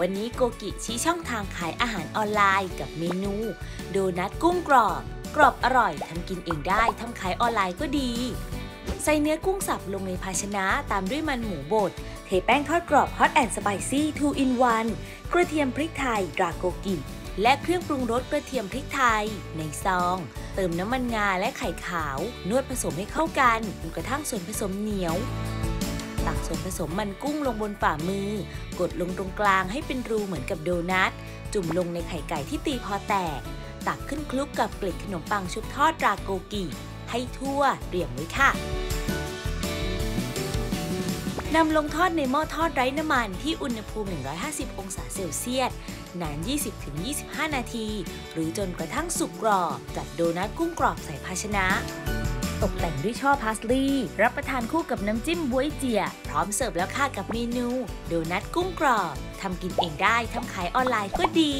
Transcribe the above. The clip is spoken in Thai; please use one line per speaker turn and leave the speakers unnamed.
วันนี้โกกิชี้ช่องทางขายอาหารออนไลน์กับเมนู โดนัทกุ้งกรอบ กรอบอร่อยทำกินเองได้ทำขายออนไลน์ก็ดี ใส่เนื้อกุ้งสับลงในภาชนะตามด้วยมันหมูบด เทแป้งทอดกรอบ Hot and Spicy 2 in 1 กระเทียมพริกไทยตราโกกิ และเครื่องปรุงรสกระเทียมพริกไทย ในซอง เติมน้ำมันงาและไข่ขาว นวดผสมให้เข้ากันจนกระทั่งส่วนผสมเหนียว ตักส่วนผสมมันกุ้งลงบนฝ่ามือ กดลงตรงกลางให้เป็นรูเหมือนกับโดนัท จุ่มลงในไข่ไก่ที่ตีพอแตก ตักขึ้นคลุกกับเกล็ดขนมปังชุบทอดราโกกิให้ทั่วเรียมไว้ค่ะนำลงทอดในหม้อทอดไร้น้ำมันที่อุณหภูมิ 150 องศาเซลเซียส นาน 20-25 นาที หรือจนกระทั่งสุกกรอบ จัดโดนัทกุ้งกรอบใส่ภาชนะ ตกแต่งด้วยช่อพาสลีย์รับประทานคู่กับน้ำจิ้มบวยเจีย พร้อมเสิร์ฟแล้วค่ะกับเมนู โดนัทกุ้งกรอบทำกินเองได้ทำขายออนไลน์ก็ดี